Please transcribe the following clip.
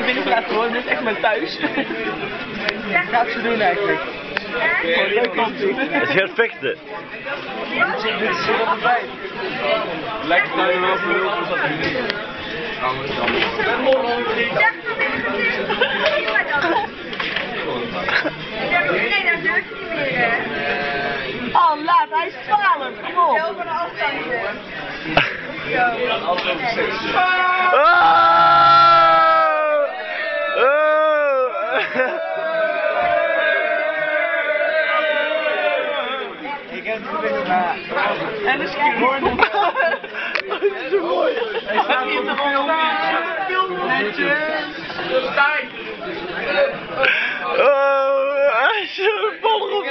naar binnen laten horen, dit is echt mijn thuis. Wat gaat ze doen eigenlijk? Gewoon leuk om te zien. Het gaat vechten. Dit is zo erbij. Lekker tuin wel voor heel veel Nee, dat durf je niet meer. hè. Oh, laat, hij is 12, kom op. Zo van de afstand. Oh! Ik heb het gewicht En de ski Het is zo mooi. Hij staat hier te filmen. Netjes. Stijn. Oh, hij is zo vol op.